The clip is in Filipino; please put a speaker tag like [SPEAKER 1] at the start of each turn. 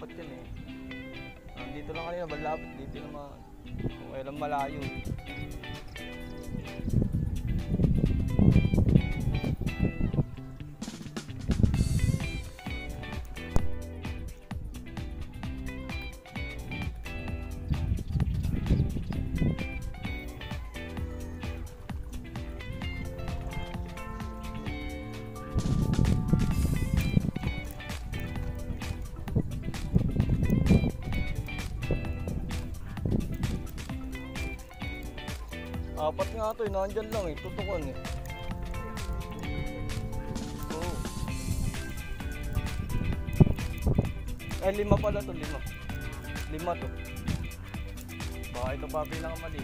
[SPEAKER 1] Apat yan eh. Nandito lang kanina, malapit dito naman. Kung kailan malayo. eh. Apat nga to eh, nandyan lang eh, tutukan eh. Oo. Eh, lima pala to, lima. Lima to. Baka ito pa pinakamali.